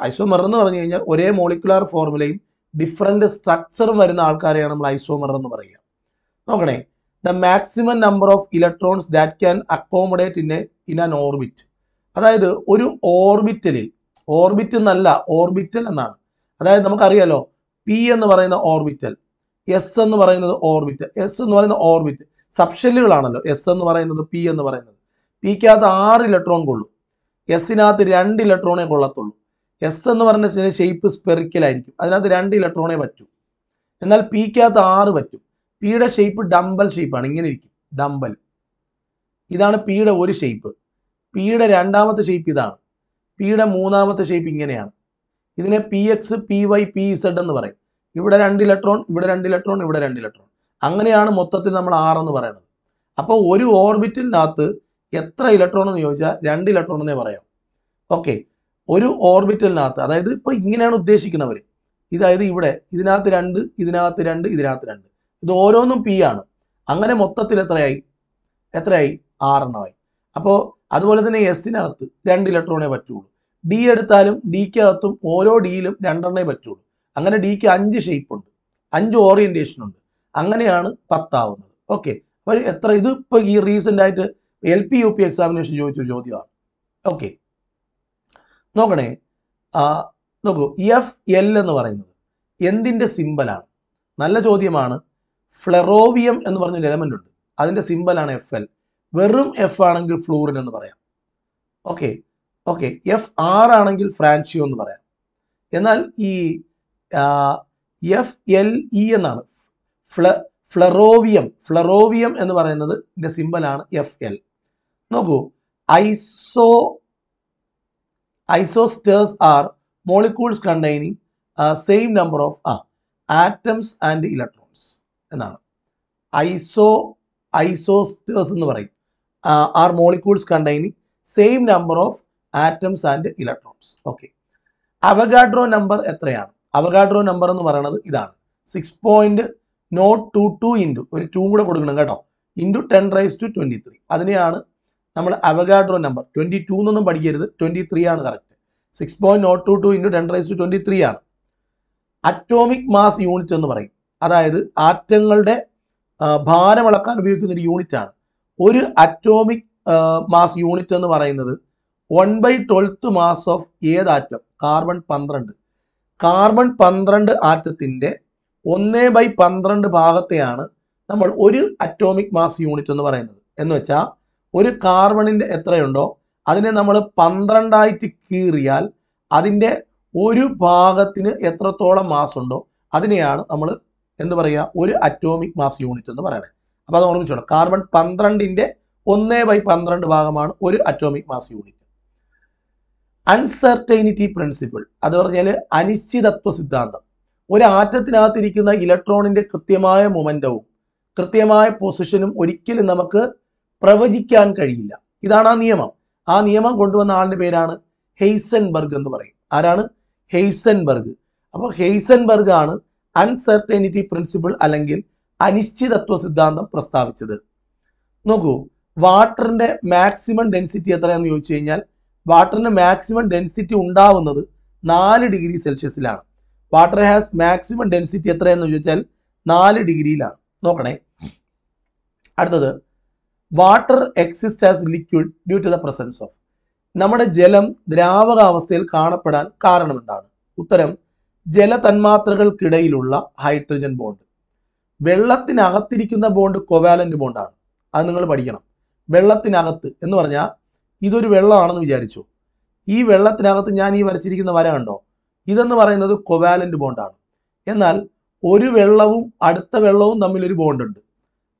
ഐസോമർ എന്ന് പറഞ്ഞു കഴിഞ്ഞാൽ ഒരേ മോളിക്കുലാർ ഫോർമുലയും ഡിഫറെന്റ് സ്ട്രക്ചറും വരുന്ന ആൾക്കാരെയാണ് നമ്മൾ ഐസോമർ എന്ന് പറയുക. നോക്കണേ. The maximum number of electrons that can accommodate in a in an orbit അതായത് ഒരു ഓർബിറ്റലിൽ ഓർബിറ്റ് എന്നല്ല ഓർബിറ്റൽ എന്നാണ്. അതായത് നമുക്കറിയാലോ പി എന്ന് പറയുന്ന ഓർബിറ്റൽ എസ് എന്ന് പറയുന്നത് ഓർബിറ്റൽ എസ് എന്ന് പറയുന്ന ഓർബിറ്റ് സബ്ഷെല്ലുകളാണല്ലോ എസ് എന്ന് പറയുന്നത് പി എന്ന് പറയുന്നത്. പിക്കകത്ത് ആറ് ഇലക്ട്രോൺ കൊള്ളും. എസിനകത്ത് രണ്ട് ഇലക്ട്രോണേ കൊള്ളത്തുള്ളൂ. എസ് എന്ന് പറഞ്ഞ ഷേപ്പ് സ്പെറിക്കലായിരിക്കും അതിനകത്ത് രണ്ട് ഇലക്ട്രോണേ പറ്റൂ. എന്നാൽ പിക്കകത്ത് ആറ് പറ്റും. പിയുടെ ഷേപ്പ് ഡംബൽ ഷേപ്പാണ് ഇങ്ങനെ ഇരിക്കും. ഡംബൽ ഇതാണ് പിയുടെ ഒരു ഷേപ്പ് പിയുടെ രണ്ടാമത്തെ ഷേപ്പ് ഇതാണ്. പിയുടെ മൂന്നാമത്തെ ഷേപ്പ് ഇങ്ങനെയാണ്. ഇതിനെ P X P Y P Z എന്ന് പറയും. ഇവിടെ രണ്ട് ഇലക്ട്രോൺ ഇവിടെ രണ്ട് ഇലക്ട്രോൺ ഇവിടെ രണ്ട് ഇലക്ട്രോൺ അങ്ങനെയാണ് മൊത്തത്തിൽ നമ്മൾ ആർ എന്ന് പറയുന്നത്. അപ്പോൾ ഒരു ഓർബിറ്റിനകത്ത് എത്ര ഇലക്ട്രോൺ എന്ന് ചോദിച്ചാൽ രണ്ട് ഇലക്ട്രോൺ എന്നേ പറയാം ഓക്കെ ഒരു ഓർബിറ്റലിനകത്ത് അതായത് ഇപ്പോൾ ഇങ്ങനെയാണ് ഉദ്ദേശിക്കുന്നവർ ഇതായത് ഇവിടെ ഇതിനകത്ത് രണ്ട് ഇതിനകത്ത് രണ്ട് ഇതിനകത്ത് രണ്ട്. ഇത് ഓരോന്നും പി ആണ്. അങ്ങനെ മൊത്തത്തിൽ എത്രയായി? എത്രയായി? ആറെണ്ണമായി അപ്പോൾ അതുപോലെ തന്നെ എസിനകത്ത് രണ്ട് ഇലക്ട്രോണേ പറ്റുള്ളൂ. ഡി എടുത്താലും ഡിക്കകത്തും ഓരോ ഡിയിലും രണ്ടെണ്ണേ പറ്റുള്ളൂ. അങ്ങനെ ഡിക്ക് അഞ്ച് ഷേപ്പ് ഉണ്ട്. അഞ്ച് ഓറിയന്റേഷൻ ഉണ്ട്. അങ്ങനെയാണ് പത്താവുന്നത്. ഓക്കെ അപ്പോൾ എത്ര? ഇത് ഇപ്പോൾ ഈ റീസെന്റ് ആയിട്ട് L P U P examination ചോദിച്ചൊരു ചോദ്യമാണ്. ഓക്കെ നോക്കണേ. നോക്കൂ. എഫ് എൽ എന്ന് പറയുന്നത് എന്തിന്റെ സിമ്പലാണ് നല്ല ചോദ്യമാണ്. ഫ്ലെറോവിയം എന്ന് പറഞ്ഞൊരു എലമെന്റ് ഉണ്ട്. അതിന്റെ സിമ്പലാണ് എഫ് എൽ വെറും എഫ് ആണെങ്കിൽ ഫ്ലൂറിൻ എന്ന് പറയാം. ഓക്കെ ഓക്കെ എഫ് ആർ ആണെങ്കിൽ ഫ്രാൻഷിയോ എന്ന് പറയാം. എന്നാൽ ഈ എഫ് എൽ ഇ എന്നാണ്. ഫ്ല ഫ്ലറോവിയം ഫ്ലറോവിയം എന്ന് പറയുന്നത് ഇതിന്റെ സിമ്പലാണ് എഫ് എൽ നോക്കൂ. Iso isosters are molecules containing same number of ah atoms and electrons എന്നാണ്. ഐസോ ഐസോസ്റ്റേഴ്സ് എന്ന് പറയും. Are molecules containing same number of atoms and electrons okay Avogadro number എത്രയാണ്? അവഗാഡ്രോ നമ്പർ എന്ന് പറയുന്നത് ഇതാണ്. Six point nought two two into ഒരു ടൂ കൂടെ കൊടുക്കണം കേട്ടോ. Into ten raise to twenty three അതിനെയാണ് നമ്മൾ അവഗാഡ്രോ നമ്പർ ട്വന്റി ടു എന്നൊന്നും പഠിക്കരുത്. ട്വന്റി ത്രീ ആണ് correct six point nought two two into ten raise to twenty three ആണ്. അറ്റോമിക് മാസ് യൂണിറ്റ് എന്ന് പറയും. അതായത് ആറ്റങ്ങളുടെ ഭാരം അളക്കാൻ ഉപയോഗിക്കുന്ന ഒരു യൂണിറ്റാണ് ഒരു അറ്റോമിക് മാസ് യൂണിറ്റ് എന്ന് പറയുന്നത് one by twelfth mass of ഏത് ആറ്റം കാർബൺ പന്ത്രണ്ട്. കാർബൺ പന്ത്രണ്ട് ആറ്റത്തിന്റെ ഒന്നേ ബൈ പന്ത്രണ്ട് ഭാഗത്തെയാണ് നമ്മൾ ഒരു അറ്റോമിക് മാസ് യൂണിറ്റ് എന്ന് പറയുന്നത്. എന്ന് വെച്ചാൽ ഒരു കാർബണിന്റെ എത്രയുണ്ടോ അതിനെ നമ്മൾ പന്ത്രണ്ടായിട്ട് കീറിയാൽ അതിന്റെ ഒരു ഭാഗത്തിന് എത്രത്തോളം മാസ് ഉണ്ടോ അതിനെയാണ് നമ്മൾ എന്ത് പറയുക? ഒരു അറ്റോമിക് മാസ് യൂണിറ്റ് എന്ന് പറയുന്നത് അപ്പോൾ അത് ഓർമ്മിച്ചോണം കാർബൺ പന്ത്രണ്ടിന്റെ ഒന്നേ ബൈ പന്ത്രണ്ട് ഭാഗമാണ് ഒരു atomic mass unit uncertainty principle അത് പറഞ്ഞാൽ അനിശ്ചിതത്വ സിദ്ധാന്തം. ഒരു ആറ്റത്തിനകത്തിരിക്കുന്ന ഇലക്ട്രോണിന്റെ കൃത്യമായ മൊമെന്റവും കൃത്യമായ പൊസിഷനും ഒരിക്കലും നമുക്ക് പ്രവചിക്കാൻ കഴിയില്ല. ഇതാണ് ആ നിയമം. ആ നിയമം കൊണ്ടുവന്ന ആളിന്റെ പേരാണ് ഹെയ്സൻബർഗ് എന്ന് പറയും. ആരാണ്? ഹെയ്സൻബർഗ്. അപ്പോൾ ഹെയ്സൻബർഗ് ആണ് അൺസർട്ടൈനിറ്റി പ്രിൻസിപ്പിൾ അല്ലെങ്കിൽ അനിശ്ചിതത്വ സിദ്ധാന്തം പ്രസ്താവിച്ചത്. നോക്കൂ വാട്ടറിന്റെ മാക്സിമം ഡെൻസിറ്റി എത്രയാണെന്ന് ചോദിച്ചു കഴിഞ്ഞാൽ വാട്ടറിന് മാക്സിമം ഡെൻസിറ്റി ഉണ്ടാവുന്നത് നാല് ഡിഗ്രി സെൽഷ്യസിലാണ്. വാട്ടർ ഹാസ് മാക്സിമം ഡെൻസിറ്റി എത്രയെന്ന് ചോദിച്ചാൽ നാല് ഡിഗ്രിയിലാണ്. നോക്കണേ. അടുത്തത് water exist as liquid due to the presence of. നമ്മുടെ ജലം ദ്രാവകാവസ്ഥയിൽ കാണപ്പെടാൻ കാരണം എന്താണ് ഉത്തരം ജലതന്മാത്രകൾക്കിടയിലുള്ള ഹൈഡ്രജൻ ബോണ്ട്. വെള്ളത്തിനകത്തിരിക്കുന്ന ബോണ്ട് കൊവാലന്റ് ബോണ്ടാണ് അത് നിങ്ങൾ പഠിക്കണം. വെള്ളത്തിനകത്ത് എന്ന് പറഞ്ഞാൽ ഇതൊരു വെള്ളമാണെന്ന് വിചാരിച്ചു. ഈ വെള്ളത്തിനകത്ത് ഞാൻ ഈ വരച്ചിരിക്കുന്ന വര കണ്ടോ? ഇതെന്ന് പറയുന്നത് കൊവാലന്റ് ബോണ്ടാണ് എന്നാൽ ഒരു വെള്ളവും അടുത്ത വെള്ളവും തമ്മിലൊരു ബോണ്ടുണ്ട്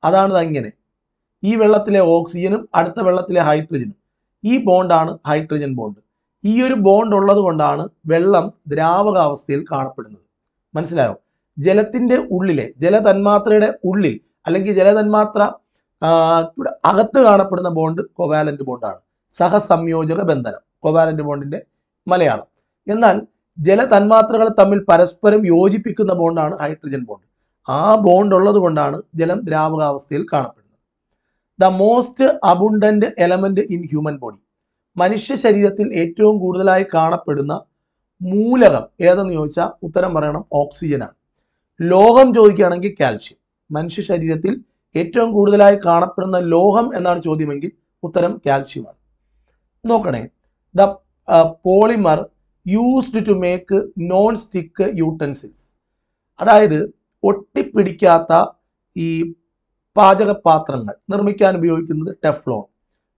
അതാണ് അങ്ങനെ ഈ വെള്ളത്തിലെ ഓക്സിജനും അടുത്ത വെള്ളത്തിലെ ഹൈഡ്രജനും ഈ ബോണ്ടാണ് ഹൈഡ്രജൻ ബോണ്ട് ഈ ഒരു ബോണ്ട് ഉള്ളത് കൊണ്ടാണ് വെള്ളം ദ്രാവകാവസ്ഥയിൽ കാണപ്പെടുന്നത്. മനസ്സിലായോ? ജലത്തിന്റെ ഉള്ളിലെ ജലതന്മാത്രയുടെ ഉള്ളിൽ അല്ലെങ്കിൽ ജലതന്മാത്ര അകത്ത് കാണപ്പെടുന്ന ബോണ്ട് കൊവാലന്റ് ബോണ്ടാണ് സഹസംയോജക ബന്ധനം കൊവാലന്റ് ബോണ്ടിന്റെ മലയാളം. എന്നാൽ ജലതന്മാത്രകൾ തമ്മിൽ പരസ്പരം യോജിപ്പിക്കുന്ന ബോണ്ടാണ് ഹൈഡ്രജൻ ബോണ്ട് ആ ബോണ്ട് ഉള്ളത് കൊണ്ടാണ് ജലം ദ്രാവകാവസ്ഥയിൽ കാണപ്പെടുന്നത്. The most abundant element in human body മനുഷ്യ ശരീരത്തിൽ ഏറ്റവും കൂടുതലായി കാണപ്പെടുന്ന മൂലകം ഏതെന്ന് ചോദിച്ചാൽ ഉത്തരം പറയണം ഓക്സിജനാണ് ലോഹം ചോദിക്കുകയാണെങ്കിൽ കാൽഷ്യം. മനുഷ്യ ശരീരത്തിൽ ഏറ്റവും കൂടുതലായി കാണപ്പെടുന്ന ലോഹം എന്നാണ് ചോദ്യമെങ്കിൽ ഉത്തരം കാൽഷ്യമാണ്. നോക്കണേ. The polymer used to make non stick utensils അതായത് ഒട്ടിപ്പിടിക്കാത്ത ഈ പാചകപാത്രങ്ങൾ നിർമ്മിക്കാൻ ഉപയോഗിക്കുന്നത് ടെഫ്ലോൺ.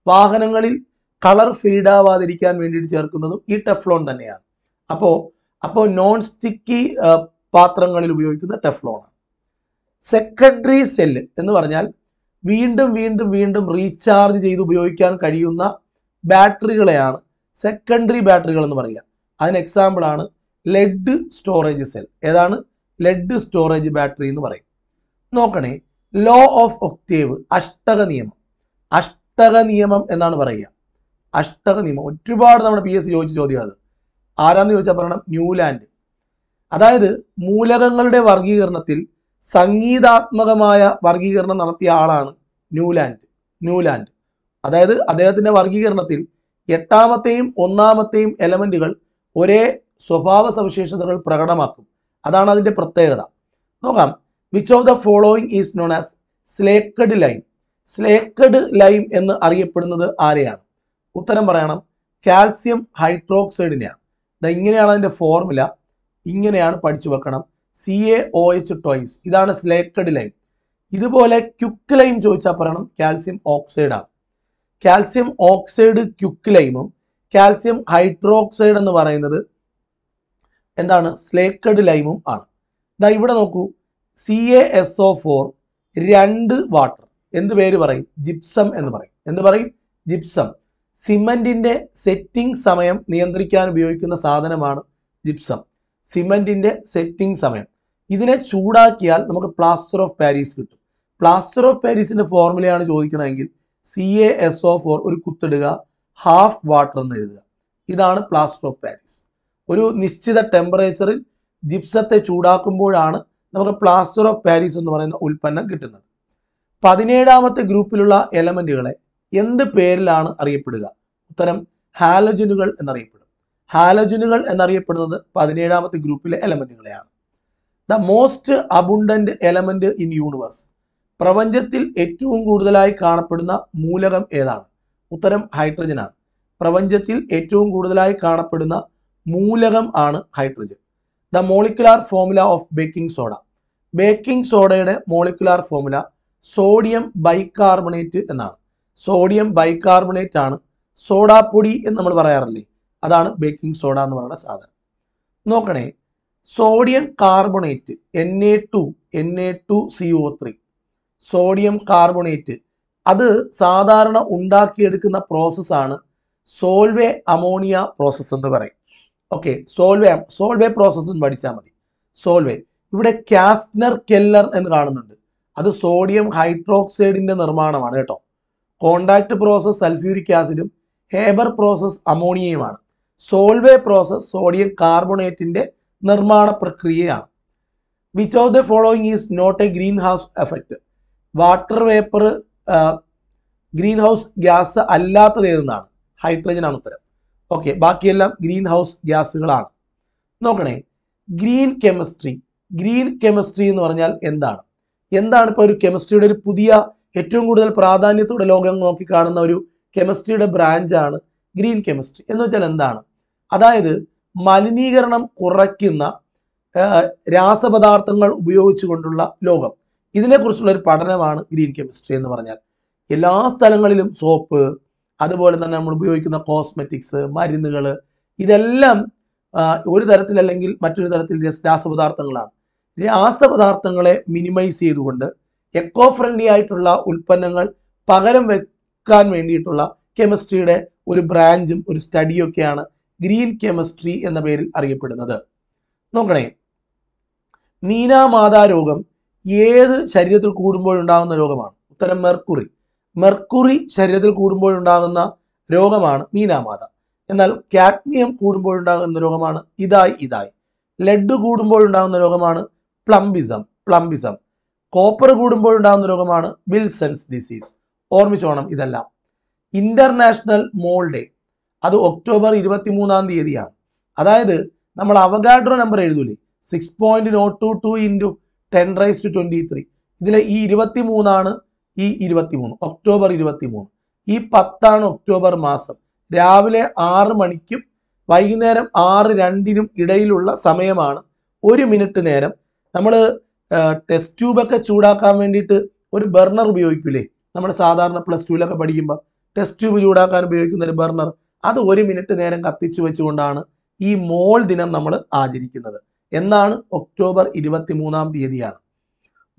വാഹനങ്ങളിൽ കളർ ഫെയ്ഡ് ആവാതിരിക്കാൻ വേണ്ടിയിട്ട് ചേർക്കുന്നതും ഈ ടെഫ്ലോൺ തന്നെയാണ്. അപ്പോൾ അപ്പോൾ നോൺ സ്റ്റിക്കി പാത്രങ്ങളിൽ ഉപയോഗിക്കുന്ന ടെഫ്ലോൺ സെക്കൻഡറി സെല്ല് എന്ന് പറഞ്ഞാൽ വീണ്ടും വീണ്ടും വീണ്ടും റീചാർജ് ചെയ്ത് ഉപയോഗിക്കാൻ കഴിയുന്ന ബാറ്ററികളെയാണ് സെക്കൻഡറി ബാറ്ററികൾ എന്ന് പറയുക. അതിന് എക്സാമ്പിൾ ആണ് ലെഡ് സ്റ്റോറേജ് സെൽ ഏതാണ്? ലെഡ് സ്റ്റോറേജ് ബാറ്ററി എന്ന് പറയും. നോക്കണേ ലോ ഓഫ് ഒക്ടേവ് അഷ്ടക നിയമം. അഷ്ടക നിയമം എന്നാണ് പറയുക. അഷ്ടക നിയമം. ഒരുപാട് നമ്മുടെ പി എസ് സി ചോദിച്ച ചോദ്യം അത്. ആരാന്ന് ചോദിച്ചാൽ പറയണം? ന്യൂലാൻഡ് അതായത് മൂലകങ്ങളുടെ വർഗീകരണത്തിൽ സംഗീതാത്മകമായ വർഗീകരണം നടത്തിയ ആളാണ് ന്യൂലാൻഡ് ന്യൂലാൻഡ്. അതായത് അദ്ദേഹത്തിന്റെ വർഗീകരണത്തിൽ എട്ടാമത്തെയും ഒന്നാമത്തെയും എലമെന്റുകൾ ഒരേ സ്വഭാവ സവിശേഷതകൾ പ്രകടമാക്കും. അതാണ് അതിന്റെ പ്രത്യേകത. നോക്കാം. Which of the following is known as slaked lime slaked lime എന്ന് അറിയപ്പെടുന്നത് ആരെയാണ്? ഉത്തരം പറയണം. കാൽസ്യം ഹൈഡ്രോക്സൈഡിനെയാണ് ഇങ്ങനെയാണ് അതിന്റെ ഫോർമുല ഇങ്ങനെയാണ് പഠിച്ചു വെക്കണം. C A O H twice ഇതാണ് സ്ലേക്കഡ് ലൈം ഇതുപോലെ ക്യുക്ക് ലൈം ചോദിച്ചാൽ പറയണം. കാൽസ്യം ഓക്സൈഡ് ആണ്. കാൽസ്യം ഓക്സൈഡ് ക്യുക്ക് ലൈമും കാൽസ്യം ഹൈഡ്രോക്സൈഡ് എന്ന് പറയുന്നത് എന്താണ്? സ്ലേക്കഡ് ലൈമും ആണ്. ദാ ഇവിടെ നോക്കൂ. C A S O four രണ്ട് വാട്ടർ എന്ത് പേര് പറയും? ജിപ്സം എന്ന് പറയും. എന്ത് പറയും? ജിപ്സം സിമന്റിന്റെ സെറ്റിംഗ് സമയം നിയന്ത്രിക്കാൻ ഉപയോഗിക്കുന്ന സാധനമാണ് ജിപ്സം സിമന്റിന്റെ സെറ്റിംഗ് സമയം. ഇതിനെ ചൂടാക്കിയാൽ നമുക്ക് പ്ലാസ്റ്റർ ഓഫ് പാരീസ് കിട്ടും. പ്ലാസ്റ്റർ ഓഫ് പാരീസിന്റെ ഫോർമുലയാണ് ചോദിക്കണമെങ്കിൽ C A S O four ഒരു കുത്തിടുക ഹാഫ് വാട്ടർ എന്ന് എഴുതുക. ഇതാണ് പ്ലാസ്റ്റർ ഓഫ് പാരീസ് ഒരു നിശ്ചിത ടെമ്പറേച്ചറിൽ ജിപ്സത്തെ ചൂടാക്കുമ്പോഴാണ് നമുക്ക് പ്ലാസ്റ്റർ ഓഫ് പാരീസ് എന്ന് പറയുന്ന ഉൽപ്പന്നം കിട്ടുന്നത്. പതിനേഴാമത്തെ ഗ്രൂപ്പിലുള്ള എലമെന്റുകളെ എന്ത് പേരിലാണ് അറിയപ്പെടുക? ഉത്തരം ഹാലജനുകൾ എന്നറിയപ്പെടും. ഹാലജനുകൾ എന്നറിയപ്പെടുന്നത് പതിനേഴാമത്തെ ഗ്രൂപ്പിലെ എലമെന്റുകളെയാണ്. The most abundant element in universe പ്രപഞ്ചത്തിൽ ഏറ്റവും കൂടുതലായി കാണപ്പെടുന്ന മൂലകം ഏതാണ്? ഉത്തരം ഹൈഡ്രജൻ ആണ് പ്രപഞ്ചത്തിൽ ഏറ്റവും കൂടുതലായി കാണപ്പെടുന്ന മൂലകം ആണ് hydrogen. The molecular formula of baking soda baking സോഡയുടെ molecular formula sodium bicarbonate എന്നാണ്. സോഡിയം ബൈകാർബണേറ്റ് ആണ്. സോഡാപ്പൊടി എന്ന് നമ്മൾ പറയാറില്ലേ? അതാണ് ബേക്കിംഗ് സോഡ എന്ന് പറയുന്ന സാധനം. നോക്കണേ sodium carbonate N A two N A two C O three sodium carbonate അത് സാധാരണ ഉണ്ടാക്കിയെടുക്കുന്ന പ്രോസസ്സാണ് സോൾവേ അമോണിയ പ്രോസസ്സ് എന്ന് പറയും. ഓക്കെ സോൾവേ സോൾവേ പ്രോസസ്സ് പഠിച്ചാൽ മതി. സോൾവേ ഇവിടെ കാസ്റ്റ്നർ കെല്ലർ എന്ന് കാണുന്നുണ്ട്. അത് സോഡിയം ഹൈഡ്രോക്സൈഡിന്റെ നിർമ്മാണമാണ് കേട്ടോ. കോണ്ടാക്ട് പ്രോസസ് സൾഫ്യൂരിക് ആസിഡും ഹേബർ പ്രോസസ് അമോണിയയുമാണ് സോൾവേ പ്രോസസ് സോഡിയം കാർബണേറ്റിന്റെ നിർമ്മാണ പ്രക്രിയയാണ്. Which of the following is not a greenhouse effect water vapour greenhouse gas അല്ലാത്തത് ഏതെന്നാണ്? ഹൈഡ്രജൻ ആണ് ഉത്തരം. ഓക്കെ ബാക്കിയെല്ലാം ഗ്രീൻ ഹൗസ് ഗ്യാസുകളാണ് നോക്കണേ ഗ്രീൻ കെമിസ്ട്രി ഗ്രീൻ കെമിസ്ട്രി എന്ന് പറഞ്ഞാൽ എന്താണ്? എന്താണ് ഇപ്പോൾ ഒരു കെമിസ്ട്രിയുടെ ഒരു പുതിയ ഏറ്റവും കൂടുതൽ പ്രാധാന്യത്തോടെ ലോകം നോക്കി കാണുന്ന ഒരു കെമിസ്ട്രിയുടെ ബ്രാഞ്ചാണ് ഗ്രീൻ കെമിസ്ട്രി എന്ന് വെച്ചാൽ എന്താണ്? അതായത് മലിനീകരണം കുറയ്ക്കുന്ന രാസപദാർത്ഥങ്ങൾ ഉപയോഗിച്ചുകൊണ്ടുള്ള ലോകം. ഇതിനെക്കുറിച്ചുള്ള ഒരു പഠനമാണ് ഗ്രീൻ കെമിസ്ട്രി എന്ന് പറഞ്ഞാൽ. എല്ലാ സ്ഥലങ്ങളിലും സോപ്പ് അതുപോലെ തന്നെ നമ്മൾ ഉപയോഗിക്കുന്ന കോസ്മെറ്റിക്സ് മരുന്നുകൾ ഇതെല്ലാം ഒരു തരത്തിൽ അല്ലെങ്കിൽ മറ്റൊരു തരത്തിൽ രസ- രാസപദാർത്ഥങ്ങളാണ്. രാസപദാർത്ഥങ്ങളെ മിനിമൈസ് ചെയ്തുകൊണ്ട് എക്കോ ഫ്രണ്ട്ലി ആയിട്ടുള്ള ഉൽപ്പന്നങ്ങൾ പകരം വെക്കാൻ വേണ്ടിയിട്ടുള്ള കെമിസ്ട്രിയുടെ ഒരു ബ്രാഞ്ചും ഒരു സ്റ്റഡിയും ഒക്കെയാണ് ഗ്രീൻ കെമിസ്ട്രി എന്ന പേരിൽ അറിയപ്പെടുന്നത്. നോക്കണേ. മീനാമാതാ രോഗം ഏത് ശരീരത്തിൽ കൂടുമ്പോഴുണ്ടാകുന്ന രോഗമാണ്? ഉത്തരം മെർക്കുറി. മെർക്കുറി ശരീരത്തിൽ കൂടുമ്പോഴുണ്ടാകുന്ന രോഗമാണ് മീനാമാത എന്നാൽ കാഡ്മിയം കൂടുമ്പോഴുണ്ടാകുന്ന രോഗമാണ് ഇതായി ഇതായി. ലെഡ് കൂടുമ്പോഴുണ്ടാകുന്ന രോഗമാണ് പ്ലംബിസം പ്ലംബിസം. കോപ്പർ കൂടുമ്പോഴുണ്ടാകുന്ന രോഗമാണ് വിൽസൺസ് ഡിസീസ്. ഓർമ്മിച്ചോണം ഇതെല്ലാം. International mole day. അത് ഒക്ടോബർ ഇരുപത്തി മൂന്നാം തീയതിയാണ്. അതായത് നമ്മൾ Avogadro number എഴുതൂലേ? Six point naught two two into ten raise to twenty three ഇതിലെ ഈ ഇരുപത്തി മൂന്നാണ് ഈ ഇരുപത്തി മൂന്ന് ഒക്ടോബർ ഇരുപത്തി മൂന്ന് ഈ പത്താണ് ഒക്ടോബർ മാസം. രാവിലെ ആറ് മണിക്കും വൈകുന്നേരം ആറ് രണ്ടിനും ഇടയിലുള്ള സമയമാണ് ഒരു മിനിറ്റ് നേരം. നമ്മൾ ടെസ്റ്റ് ട്യൂബൊക്കെ ചൂടാക്കാൻ വേണ്ടിയിട്ട് ഒരു ബർണർ ഉപയോഗിക്കൂലേ? നമ്മൾ സാധാരണ പ്ലസ് ടുവിലൊക്കെ പഠിക്കുമ്പോൾ ടെസ്റ്റ് ട്യൂബ് ചൂടാക്കാൻ ഉപയോഗിക്കുന്ന ഒരു ബർണർ അത് ഒരു മിനിറ്റ് നേരം കത്തിച്ചു വെച്ചുകൊണ്ടാണ് ഈ മോൾ ദിനം നമ്മൾ ആചരിക്കുന്നത്. എന്നാണ് ഒക്ടോബർ ഇരുപത്തി മൂന്നാം തീയതിയാണ്.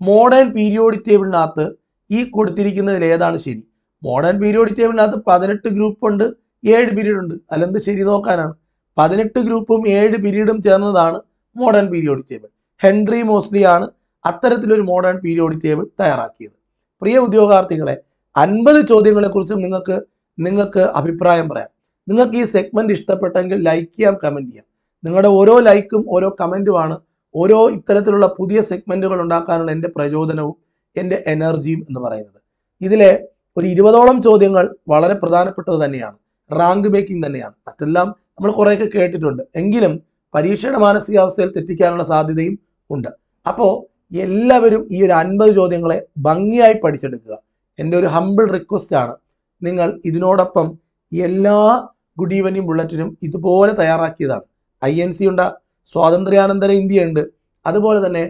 മോഡേൺ പീരിയോഡിക് ടേബിളിനകത്ത് ഈ കൊടുത്തിരിക്കുന്നതിൽ ഏതാണ് ശരി? മോഡേൺ പീരിയോഡിക് ടേബിളിനകത്ത് പതിനെട്ട് ഗ്രൂപ്പ് ഉണ്ട് ഏഴ് പീരീഡ് ഉണ്ട്. അല്ലെന്ത് ശരി നോക്കാനാണ്? പതിനെട്ട് ഗ്രൂപ്പും ഏഴ് പീരീഡും ചേർന്നതാണ് modern periodic table. Henry Moseley ആണ് അത്തരത്തിലൊരു മോഡേൺ പീരിയോഡിക് ടേബിൾ തയ്യാറാക്കിയത്. പ്രിയ ഉദ്യോഗാർത്ഥികളെ അൻപത് ചോദ്യങ്ങളെക്കുറിച്ചും നിങ്ങൾക്ക് നിങ്ങൾക്ക് അഭിപ്രായം പറയാം. നിങ്ങൾക്ക് ഈ സെഗ്മെന്റ് ഇഷ്ടപ്പെട്ടെങ്കിൽ ലൈക്ക് ചെയ്യാം കമന്റ് ചെയ്യാം. നിങ്ങളുടെ ഓരോ ലൈക്കും ഓരോ കമന്റുമാണ് ഓരോ ഇത്തരത്തിലുള്ള പുതിയ സെഗ്മെന്റുകൾ ഉണ്ടാക്കാനുള്ള എന്റെ പ്രചോദനവും എന്റെ എനർജിയും എന്ന് പറയുന്നത്. ഇതിലെ ഒരു ഇരുപതോളം ചോദ്യങ്ങൾ വളരെ പ്രധാനപ്പെട്ടത് തന്നെയാണ്. റാങ്ക് മേക്കിംഗ് തന്നെയാണ്. മറ്റെല്ലാം നമ്മൾ കുറേയൊക്കെ കേട്ടിട്ടുണ്ട്. എങ്കിലും പരീക്ഷയുടെ മാനസികാവസ്ഥയിൽ തെറ്റിക്കാനുള്ള സാധ്യതയും ഉണ്ട്. അപ്പോൾ എല്ലാവരും ഈ ഒരു അൻപത് ചോദ്യങ്ങളെ ഭംഗിയായി പഠിച്ചെടുക്കുക. എന്റെ ഒരു ഹമ്പിൾ റിക്വസ്റ്റ് ആണ്. നിങ്ങൾ ഇതിനോടൊപ്പം എല്ലാ ഗുഡ് ഈവനിങ് ബുള്ളറ്റിനും ഇതുപോലെ തയ്യാറാക്കിയതാണ്. ഐ എൻ സി ഉണ്ട് സ്വാതന്ത്ര്യാനന്തര ഇന്ത്യയുണ്ട് അതുപോലെ തന്നെ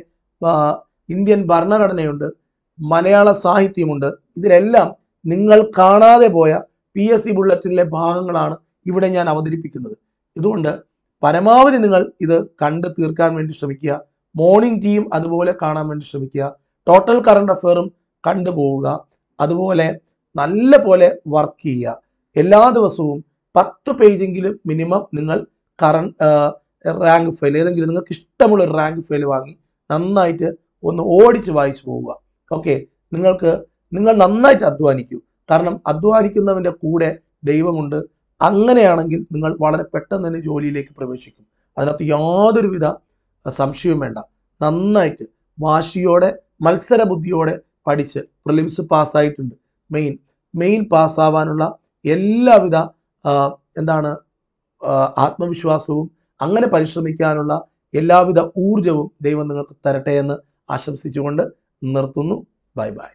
ഇന്ത്യൻ ഭരണഘടനയുണ്ട് മലയാള സാഹിത്യമുണ്ട്. ഇതിലെല്ലാം നിങ്ങൾ കാണാതെ പോയ പി എസ് സി ബുള്ളറ്റിനിലെ ഭാഗങ്ങളാണ് ഇവിടെ ഞാൻ അവതരിപ്പിക്കുന്നത്. ഇതുകൊണ്ട് പരമാവധി നിങ്ങൾ ഇത് കണ്ട് തീർക്കാൻ വേണ്ടി ശ്രമിക്കുക. മോർണിംഗ് ടീം അതുപോലെ കാണാൻ വേണ്ടി ശ്രമിക്കുക. ടോട്ടൽ കറണ്ട് അഫെയറും കണ്ടുപോവുക. അതുപോലെ നല്ല പോലെ വർക്ക് ചെയ്യുക. എല്ലാ ദിവസവും പത്ത് പേജെങ്കിലും മിനിമം നിങ്ങൾ കറണ്ട് റാങ്ക് ഫയൽ ഏതെങ്കിലും നിങ്ങൾക്ക് ഇഷ്ടമുള്ള ഒരു റാങ്ക് ഫയൽ വാങ്ങി നന്നായിട്ട് ഒന്ന് ഓടിച്ച് വായിച്ചു പോവുക. ഓക്കെ നിങ്ങൾക്ക് നിങ്ങൾ നന്നായിട്ട് അധ്വാനിക്കൂ. കാരണം അധ്വാനിക്കുന്നവന്റെ കൂടെ ദൈവമുണ്ട്. അങ്ങനെയാണെങ്കിൽ നിങ്ങൾ വളരെ പെട്ടെന്ന് തന്നെ ജോലിയിലേക്ക് പ്രവേശിക്കും. അതിനകത്ത് യാതൊരുവിധ സംശയവും വേണ്ട. നന്നായിട്ട് വാശിയോടെ മത്സര ബുദ്ധിയോടെ പഠിച്ച് പ്രിലിംസ് പാസ്സായിട്ടുണ്ട് മെയിൻ മെയിൻ പാസ്സാവാനുള്ള എല്ലാവിധ എന്താണ് ആത്മവിശ്വാസവും അങ്ങനെ പരിശ്രമിക്കാനുള്ള എല്ലാവിധ ഊർജവും ദൈവം നിങ്ങൾക്ക് തരട്ടെ എന്ന് ആശംസിച്ചുകൊണ്ട് നിർത്തുന്നു. Bye bye.